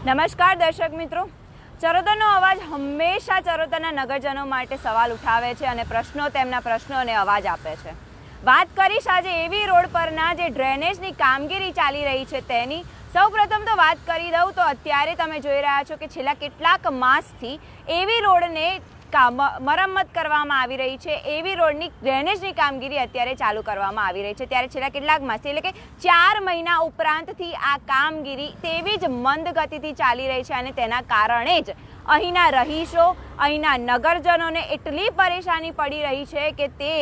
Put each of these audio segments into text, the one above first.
નમસ્કાર દર્શક મિત્રો. ચરોતરનો અવાજ હંમેશા ચરોતરના નગરજનો માટે સવાલ ઉઠાવે છે અને પ્રશ્નો તેમના પ્રશ્નોને અવાજ આપે છે. વાત કરીશ આજે એવી રોડ પરના જે ડ્રેનેજની કામગીરી ચાલી રહી છે તેની. સૌપ્રથમ તો વાત કરી દઉં તો અત્યારે તમે જોઈ રહ્યા છો કે છેલ્લા કેટલાક માસથી એવી રોડને મરમ્મત કરવામાં આવી રહી છે, એવી રોડની ડ્રેનેજની કામગીરી અત્યારે ચાલુ કરવામાં આવી રહી છે. ત્યારે છેલ્લા કેટલાક માસથી, એટલે કે ચાર મહિના ઉપરાંતથી આ કામગીરી તેવી જ મંદ ગતિથી ચાલી રહી છે અને તેના કારણે જ અહીંના રહીશો, અહીંના નગરજનોને એટલી પરેશાની પડી રહી છે કે તે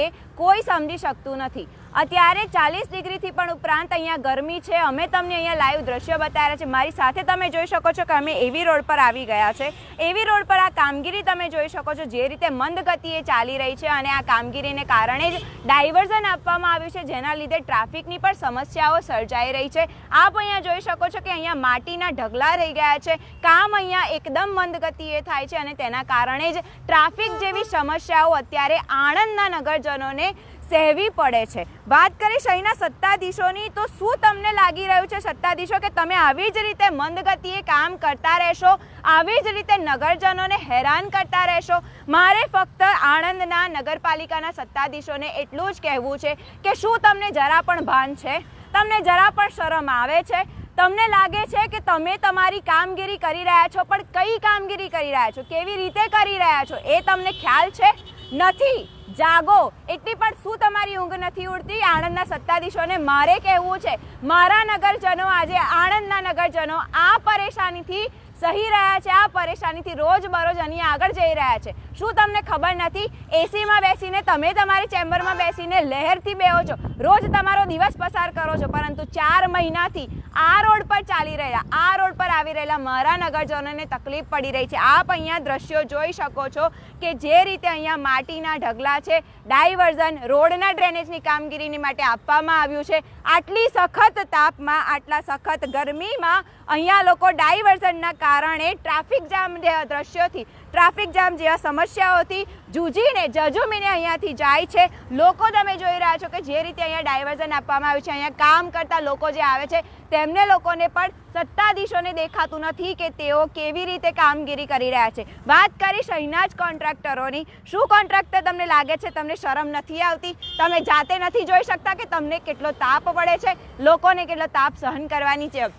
કોઈ સમજી શકતું નથી. અત્યારે ચાલીસ ડિગ્રીથી પણ ઉપરાંત અહીંયા ગરમી છે. અમે તમને અહીંયા લાઈવ દ્રશ્યો બતાવ્યા છે મારી સાથે તમે જોઈ શકો છો કે અમે એવી રોડ પર આવી ગયા છે. એવી રોડ પર આ કામગીરી તમે જોઈ શકો છો. જે રીતે મંદ ગતિએ ચાલી રહી છે અને આ કામગીરીને કારણે જ ડાયવર્ઝન આપવામાં આવ્યું છે. જેના લીધે ટ્રાફિકની પણ સમસ્યાઓ સર્જાઈ રહી છે. આપ અહીંયા જોઈ શકો છો કે અહીંયા માટીના ઢગલા રહી ગયા છે. કામ અહીંયા એકદમ મંદ ગતિએ થાય છે અને તેના કારણે જ ટ્રાફિક જેવી સમસ્યાઓ અત્યારે આણંદના નગરજનોને સહેવી પડે છે. વાત કરીશ અહીંના સત્તાધીશોની, તો શું તમને લાગી રહ્યું છે સત્તાધીશો કે તમે આવી જ રીતે મંદગતિએ કામ કરતા રહેશો? આવી જ રીતે નગરજનોને હેરાન કરતા રહેશો? મારે ફક્ત આણંદના નગરપાલિકાના સત્તાધીશોને એટલું જ કહેવું છે કે શું તમને જરા પણ ભાન છે? તમને જરા પણ શરમ આવે છે? તમને લાગે છે કે તમે તમારી કામગીરી કરી રહ્યા છો, પણ કઈ કામગીરી કરી રહ્યા છો? કેવી રીતે કરી રહ્યા છો? એ તમને ખ્યાલ છે? નથી. જાગો. એટલી પણ શું તમારી ઊંઘ નથી ઉડતી? આણંદના સત્તાધીશોને મારે કહેવું છે. મારા નગરજનો આજે આણંદના નગરજનો આ પરેશાનીથી સહી રહ્યા છે, આ પરેશાનીથી રોજ બરોજ અહીંયા આગળ જઈ રહ્યા છે. શું તમને ખબર નથી એસીમાં બેસીને તમે તમારી ચેમ્બરમાં બેસીને લહેરથી બેહો છો. રોજ તમારો દિવસ પસાર કરો છો, પરંતુ ચાર મહિનાથી આ રોડ પર ચાલી રહ્યા, આ રોડ પર આવી રહેલા મારા નગરજનોને તકલીફ પડી રહી છે. આપ અહીંયા દ્રશ્યો જોઈ શકો છો કે જે રીતે અહીંયા માટીના ઢગલા છે, ડાયવર્ઝન રોડના ડ્રેનેજની કામગીરીની માટે આપવામાં આવ્યું છે. આટલી સખત તાપમાં, આટલા સખત ગરમીમાં અહીંયા લોકો ડાયવર્ઝનના કારણે ટ્રાફિક જામ જેવા દ્રશ્યોથી, ટ્રાફિક જામ જેવા સમસ્યાઓથી જૂજીને, જજુમીને અહીંયાથી જાય છે. લોકો તમે જોઈ રહ્યા છો કે જે રીતે અહીંયા ડાયવર્ઝન આપવામાં આવ્યું છે. અહીંયા કામ કરતા લોકો જે આવે છે, તેમને લોકોને પણ સત્તાધીશોને દેખાતું નથી કે તેઓ કેવી રીતે કામગીરી કરી રહ્યા છે. વાત કરીશ અહીંના જ કોન્ટ્રાક્ટરોની. શું કોન્ટ્રાક્ટર તમને લાગે છે? તમને શરમ નથી આવતી? તમે જાતે નથી જોઈ શકતા કે તમને કેટલો તાપ પડે છે? લોકોને કેટલો તાપ સહન કરવાની છે?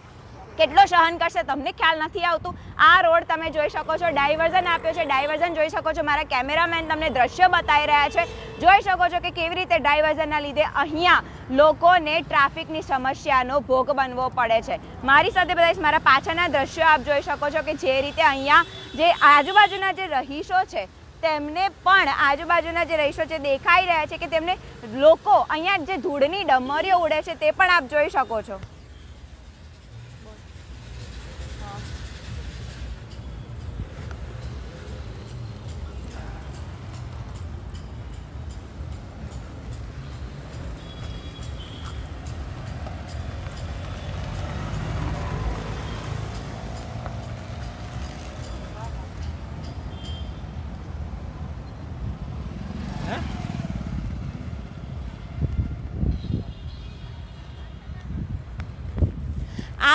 કેટલો સહન કરશે તમને ખ્યાલ નથી આવતું. આ રોડ તમે જોઈ શકો છો, ડાયવર્ઝન આપ્યો છે. ડાયવર્ઝન જોઈ શકો છો, મારા કેમેરામેન તમને દ્રશ્ય બતાવી રહ્યા છે. જોઈ શકો છો કે કેવી રીતે ડાયવર્ઝનના લીધે અહીંયા લોકોને ટ્રાફિકની સમસ્યાનો ભોગ બનવો પડે છે. મારી સાથે બધા મારા પાછળના દ્રશ્યો આપ જોઈ શકો છો કે જે રીતે અહીંયા જે આજુબાજુના જે રહીશો છે, તેમને પણ આજુબાજુના જે રહીશો છે, દેખાઈ રહ્યા છે કે તેમને લોકો અહીંયા જે ધૂળની ડમરીઓ ઉડે છે, તે પણ આપ જોઈ શકો છો.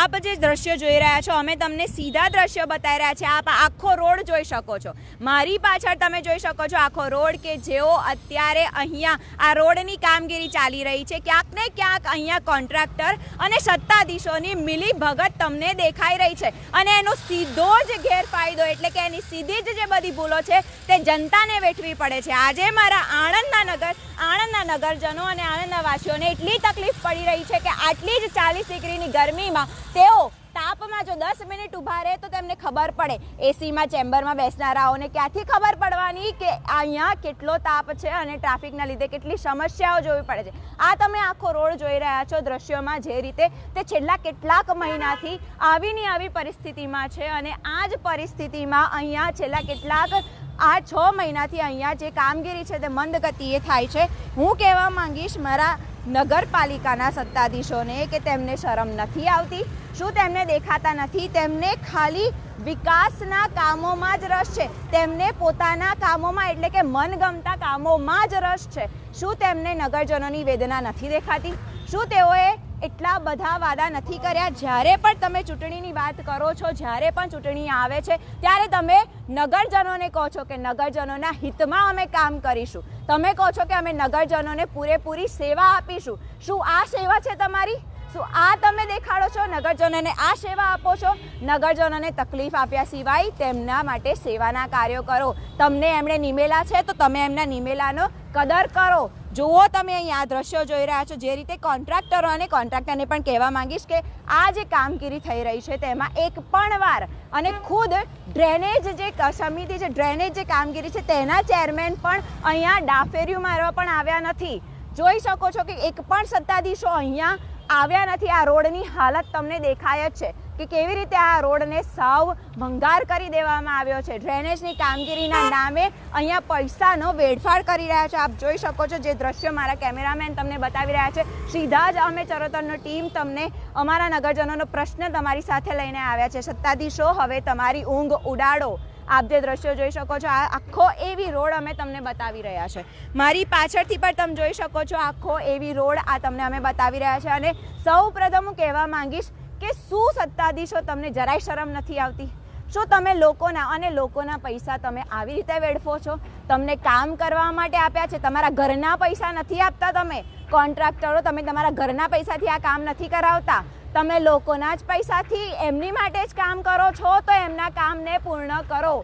આપ જે દ્રશ્ય જોઈ રહ્યા છો, અમે તમને સીધા દ્રશ્ય બતાવી રહ્યા છે આપ આખો રોડ જોઈ શકો છો. મારી પાછળ તમે જોઈ શકો છો આખો રોડ કે જેઓ અત્યારે અહીંયા આ રોડની કામગીરી ચાલી રહી છે. ક્યાંક ને ક્યાંક અહીંયા કોન્ટ્રાક્ટર અને સત્તાધીશોની મિલી ભગત તમને દેખાઈ રહી છે. અને એનો સીધો જ ગેરફાયદો એટલે કે એની સીધી જ જે બધી ભૂલો છે, તે જનતાને વેઠવી પડે છે. આજે મારા આણંદના નગર આણંદના નગરજનો અને આણંદના વાસીઓને એટલી તકલીફ પડી રહી છે કે આટલી જ ચાલીસ ડિગ્રીની ગરમીમાં તેઓ તાપમાં જો દસ મિનિટ ઊભા રહે તો તેમને ખબર પડે. એસીમાં ચેમ્બરમાં બેસનારાઓને ક્યાંથી ખબર પડવાની કે અહીંયા કેટલો તાપ છે અને ટ્રાફિકના લીધે કેટલી સમસ્યાઓ જોવી પડે છે. આ તમે આખો રોડ જોઈ રહ્યા છો દ્રશ્યોમાં જે રીતે તે છેલ્લા કેટલાક મહિનાથી આવીની આવી પરિસ્થિતિમાં છે અને આ જ પરિસ્થિતિમાં અહીંયા છેલ્લા કેટલાક આ છ મહિનાથી અહીંયા જે કામગીરી છે તે મંદ ગતિએ થાય છે. હું કહેવા માંગીશ મારા નગરપાલિકાના સત્તાધીશોને કે તેમને શરમ નથી આવતી. શું તેમને દેખાતા નથી? તેમને ખાલી વિકાસના કામોમાં જ રસ છે. તેમને પોતાના કામોમાં, એટલે કે મનગમતા કામોમાં જ રસ છે. શું તેમને નગરજનોની વેદના નથી દેખાતી? શું તેઓએ એટલા બધા વાદા નથી કર્યા? જ્યારે પણ તમે ચૂંટણીની વાત કરો છો, જ્યારે પણ ચૂંટણી આવે છે, ત્યારે તમે નગરજનોને કહો છો કે નગરજનોના હિતમાં અમે કામ કરીશું. તમે કહો છો કે અમે નગરજનોને પૂરેપૂરી સેવા આપીશું. શું આ સેવા છે તમારી? શું આ તમે દેખાડો છો, નગરજનોને આ સેવા આપો છો. નગરજનોને તકલીફ આપ્યા સિવાય તેમના માટે સેવાના કાર્યો કરો. તમને એમણે નિમેલા છે, તો તમે એમના નિમેલાનો કદર કરો. જુઓ તમે અહીંયા આ દ્રશ્યો જોઈ રહ્યા છો. જે રીતે કોન્ટ્રાક્ટરો અને કોન્ટ્રાક્ટરને પણ કહેવા માંગીશ કે આ જે કામગીરી થઈ રહી છે, તેમાં એક પણ વાર અને ખુદ ડ્રેનેજ જે સમિતિ જે ડ્રેનેજ જે કામગીરી છે, તેના ચેરમેન પણ અહીંયા ડાફેરિયું મારવા પણ આવ્યા નથી. જોઈ શકો છો કે એક પણ સત્તાધીશો અહીંયા આવ્યા નથી. આ રોડની હાલત તમને દેખાય જ છે કે કેવી રીતે આ રોડને સાવ ભંગાર કરી દેવામાં આવ્યો છે. ડ્રેનેજની કામગીરીના નામે અહીંયા પૈસાનો વેડફાડ કરી રહ્યા છે. આપ જોઈ શકો છો જે દ્રશ્ય મારા કેમેરામેન તમને બતાવી રહ્યા છે. સીધા જ અમે ચરોતરનો ટીમ તમને અમારા નગરજનોનો પ્રશ્ન તમારી સાથે લઈને આવ્યા છે. સત્તાધીશો, હવે તમારી ઊંઘ ઉડાડો. આપ જે દ્રશ્યો જોઈ શકો છો, આ આખો એવી રોડ અમે તમને બતાવી રહ્યા છે. મારી પાછળથી પણ તમે જોઈ શકો છો, આખો એવી રોડ આ તમને અમે બતાવી રહ્યા છે. અને સૌ હું કહેવા માંગીશ કે શું સત્તાધીશો તમને જરાય શરમ નથી આવતી? શું તમે લોકોના અને લોકોના પૈસા તમે આવી રીતે વેડફો છો? તમને કામ કરવા માટે આપ્યા છે, તમારા ઘરના પૈસા નથી આપતા તમે? કોન્ટ્રાક્ટરો તમે તમારા ઘરના પૈસાથી આ કામ નથી કરાવતા? તમે લોકોના જ પૈસાથી એમની માટે જ કામ કરો છો, તો એમના કામને પૂર્ણ કરો.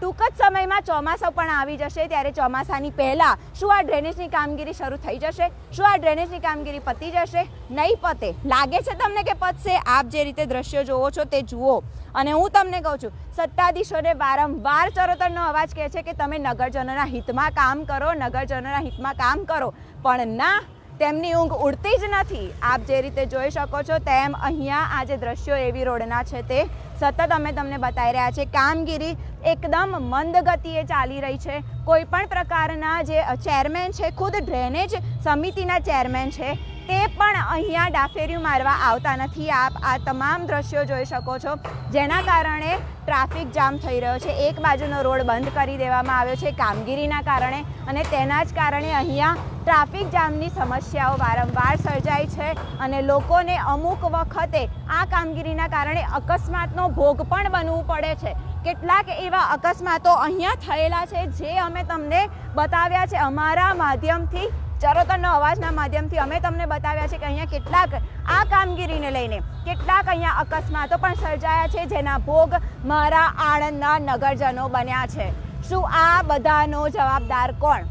ટૂંક જ સમયમાં ચોમાસું પણ આવી જશે, ત્યારે ચોમાસાની પહેલાં શું આ ડ્રેનેજની કામગીરી શરૂ થઈ જશે? શું આ ડ્રેનેજની કામગીરી પતી જશે? નહીં પતે. લાગે છે તમને કે પતશે? આપ જે રીતે દ્રશ્યો જોવો છો તે જુઓ. અને હું તમને કહું છું, સત્તાધીશોને વારંવાર ચરોતરનો અવાજ કહે છે કે તમે નગરજનોના હિતમાં કામ કરો, નગરજનોના હિતમાં કામ કરો. પણ ના તેમની ઊંઘ ઉડતી જ નથી. આપ જે રીતે જોઈ શકો છો તેમ અહીંયા આ જે દ્રશ્યો એવી રોડના છે તે સતત અમે તમને બતાવી રહ્યા છે કામગીરી એકદમ મંદ ગતિએ ચાલી રહી છે. કોઈ પણ પ્રકારના જે ચેરમેન છે, ખુદ ડ્રેનેજ સમિતિના ચેરમેન છે. તે પણ અહીંયા ડાફેર્યું મારવા આવતા નથી. આપ આ તમામ દ્રશ્યો જોઈ શકો છો. જેના કારણે ટ્રાફિક જામ થઈ રહ્યો છે. એક બાજુનો રોડ બંધ કરી દેવામાં આવ્યો છે કામગીરીના કારણે અને તેના જ કારણે અહીંયા ટ્રાફિક જામની સમસ્યાઓ વારંવાર સર્જાય છે અને લોકોને અમુક વખતે આ કામગીરીના કારણે અકસ્માતનો ભોગ પણ બનવું પડે છે. કેટલાક એવા અકસ્માતો અહીંયા થયેલા છે જે અમે તમને બતાવ્યા છે અમારા માધ્યમથી. ચરોતરનો અવાજના માધ્યમથી અમે તમને બતાવ્યા છે કે અહીંયા કેટલાક આ કામગીરીને લઈને કેટલાક અહીંયા અકસ્માતો પણ સર્જાયા છે, જેના ભોગ મારા આણંદના નગરજનો બન્યા છે. શું આ બધાનો જવાબદાર કોણ?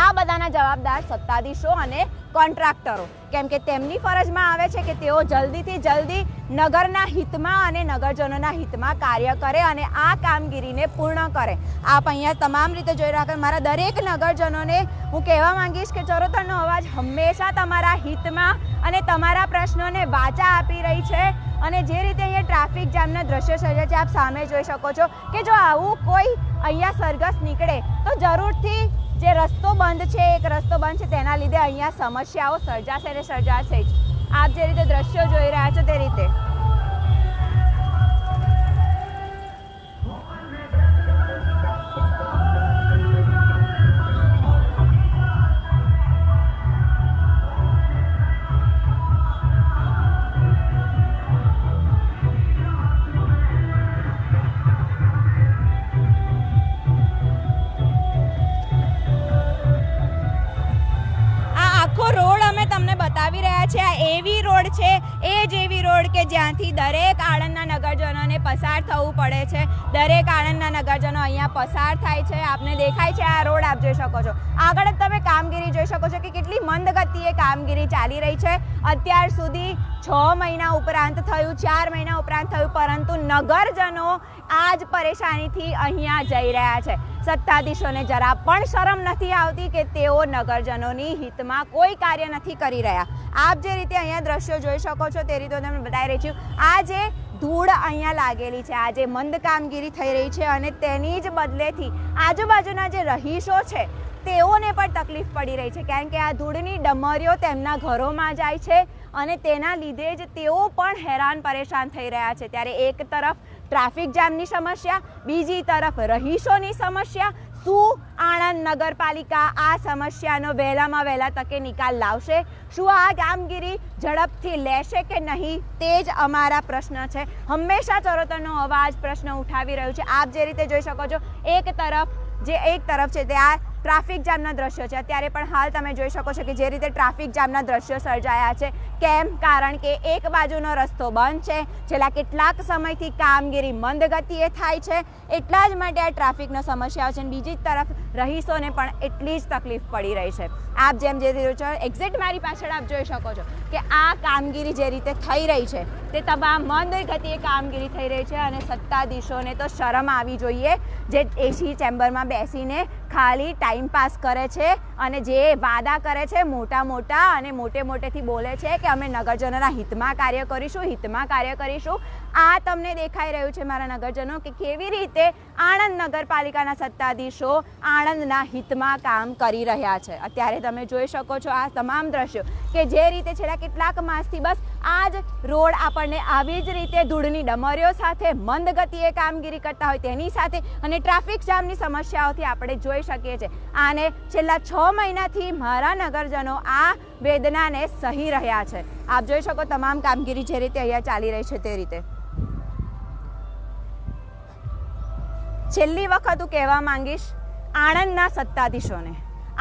આ બધાના જવાબદાર સત્તાધીશો અને કોન્ટ્રાક્ટરો. કેમ કે તેમની ફરજમાં આવે છે કે તેઓ જલ્દીથી જલ્દી નગરના હિતમાં અને નગરજનોના હિતમાં કાર્ય કરે અને આ કામગીરીને પૂર્ણ કરે. આપ અહીંયા તમામ રીતે જોઈ રહ્યા મારા દરેક નગરજનોને હું કહેવા માંગીશ કે ચરોતરનો અવાજ હંમેશા તમારા હિતમાં અને તમારા પ્રશ્નોને વાચા આપી રહી છે અને જે રીતે અહીંયા ટ્રાફિક જામના દ્રશ્યો સર્જાય છે આપ સામે જોઈ શકો છો કે જો આવું કોઈ અહીંયા સરઘસ નીકળે તો જરૂરથી જે રસ્તો બંધ છે, એક રસ્તો બંધ છે, તેના લીધે અહીંયા સમસ્યાઓ સર્જાશે ને સર્જાશે જ. આપ જે રીતે દ્રશ્યો જોઈ રહ્યા છો તે રીતે. જ્યાંથી દરેક આણંદના નગરજનોને પસાર થવું પડે છે. દરેક આણંદના નગરજનો અહીંયા પસાર થાય છે. આપને દેખાય છે આ રોડ, આપ જોઈ શકો છો. આગળ તમે કામગીરી જોઈ શકો છો કે કેટલી મંદ ગતિએ કામગીરી ચાલી રહી છે. અત્યાર સુધી છ મહિના ઉપરાંત થયું, ચાર મહિના ઉપરાંત થયું, પરંતુ નગરજનો આ જ પરેશાનીથી અહીંયા જઈ રહ્યા છે. સત્તાધીશોને જરા પણ શરમ નથી આવતી કે તેઓ નગરજનોની હિતમાં કોઈ કાર્ય નથી કરી રહ્યા. આપ જે રીતે અહીંયા દ્રશ્યો જોઈ શકો છો, તે રીતે તમને બતાવી રહી છું. આ જે ધૂળ અહીંયા લાગેલી છે. આજે મંદ કામગીરી થઈ રહી છે અને તેની જ બદલેથી આજુબાજુના જે રહીશો છે, તેઓને પણ તકલીફ પડી રહી છે. કારણ કે આ ધૂળની ડમરીઓ તેમના ઘરોમાં જાય છે અને તેના લીધે જ તેઓ પણ હેરાન પરેશાન થઈ રહ્યા છે. ત્યારે એક તરફ ટ્રાફિક જામની સમસ્યા, બીજી તરફ રહીશોની સમસ્યા શું આણંદ નગરપાલિકા આ સમસ્યાનો વહેલામાં વહેલા તકે નિકાલ લાવશે? શું આ કામગીરી ઝડપથી લેશે કે નહીં? તે જ અમારા પ્રશ્ન છે. હંમેશા ચરોતરનો અવાજ પ્રશ્ન ઉઠાવી રહ્યું છે. આપ જે રીતે જોઈ શકો છો, એક તરફ જે એક તરફ છે તે આ ટ્રાફિક જામના દ્રશ્યો છે. અત્યારે પણ હાલ તમે જોઈ શકો છો કે જે રીતે ટ્રાફિક જામના દ્રશ્યો સર્જાયા છે. કેમ? કારણ કે એક બાજુનો રસ્તો બંધ છે. છેલ્લા કેટલાક સમયથી કામગીરી મંદ ગતિએ થાય છે. એટલા જ માટે આ ટ્રાફિકનો સમસ્યાઓ છે. બીજી તરફ રહીશોને પણ એટલી જ તકલીફ પડી રહી છે. આપ જેમ જે રહ્યો છો, એક્ઝેક્ટ મારી પાછળ આપ જોઈ શકો છો. કે આ કામગીરી જે રીતે થઈ રહી છે, તે તમામ મંદ ગતિએ કામગીરી થઈ રહી છે અને સત્તાધીશોને તો શરમ આવી જોઈએ જે એસી ચેમ્બરમાં બેસીને ખાલી ટાઈમ પાસ કરે છે અને જે વાદા કરે છે મોટા મોટા અને મોટે મોટેથી બોલે છે કે અમે નગરજનોના હિતમાં કાર્ય કરીશું, હિતમાં કાર્ય કરીશું. આ તમને દેખાઈ રહ્યું છે મારા નગરજનો કે કેવી રીતે આણંદ નગરપાલિકાના સત્તાધીશો આણંદના હિતમાં કામ કરી રહ્યા છે. અત્યારે તમે જોઈ શકો છો આ તમામ દ્રશ્યો કે જે રીતે છેલ્લા કેટલાક માસથી બસ આ જ રોડ આપણને આવી જ રીતે ધૂળની ડમરીઓ સાથે મંદ ગતિએ કામગીરી કરતા હોય તેની સાથે અને ટ્રાફિક જામની સમસ્યાઓથી આપણે જોઈ શકીએ છીએ. આને છેલ્લા છ મહિનાથી મારા નગરજનો આ વેદનાને સહી રહ્યા છે. આપ જોઈ શકો તમામ કામગીરી જે રીતે અહીંયા ચાલી રહી છે તે રીતે. છેલ્લી વખત હું કહેવા માંગીશ આણંદના સત્તાધીશોને,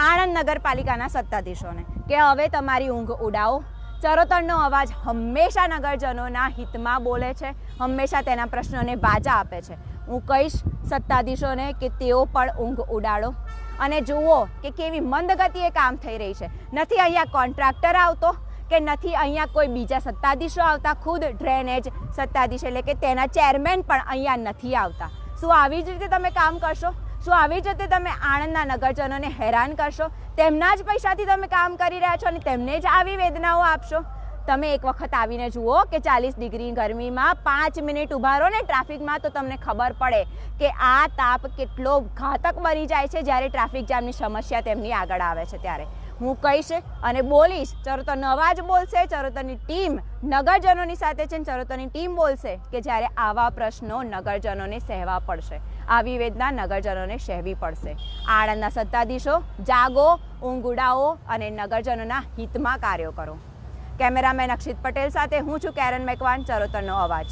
આણંદ નગરપાલિકાના સત્તાધીશોને કે હવે તમારી ઊંઘ ઉડાવો. ચરોતરનો અવાજ હંમેશા નગરજનોના હિતમાં બોલે છે, હંમેશા તેના પ્રશ્નોને બાજા આપે છે. હું કહીશ, સત્તાધીશોને કે તેઓ પણ ઊંઘ ઉડાડો. અને જુઓ કે કેવી મંદગતિએ કામ થઈ રહી છે. નથી અહીંયા કોન્ટ્રાક્ટર આવતો કે નથી અહીંયા કોઈ બીજા સત્તાધીશો આવતા? ખુદ ડ્રેનેજ સત્તાધીશ એટલે કે તેના ચેરમેન પણ અહીંયા નથી આવતા. શું આવી જ રીતે તમે કામ કરશો? શું આવી જ રીતે તમે આણંદના નગરજનોને હેરાન કરશો, તેમના જ પૈસાથી તમે કામ કરી રહ્યા છો અને તેમને જ આવી વેદનાઓ આપશો? તમે એક વખત આવીને જુઓ કે ચાલીસ ડિગ્રી ગરમીમાં પાંચ મિનિટ ઊભા રહો ને ટ્રાફિકમાં તો તમને ખબર પડે કે આ તાપ કેટલો ઘાતક બની જાય છે જ્યારે ટ્રાફિક જામની સમસ્યા તેમની આગળ આવે છે ત્યારે. હું કહીશ અને બોલીશ. ચરોતરનો અવાજ બોલશે, ચરોતરની ટીમ નગરજનોની સાથે છે ચરોતરની ટીમ બોલશે કે જ્યારે આવા પ્રશ્નો નગરજનોને સહેવા પડશે. આવી વેદના નગરજનોને સહેવી પડશે. આણંદના સત્તાધીશો, જાગો ઊંઘ ઉડાવો અને નગરજનોના હિતમાં કાર્યો કરો. કેમેરામેન અક્ષિત પટેલ સાથે હું છું કેરન મેકવાન ચરોતરનો અવાજ.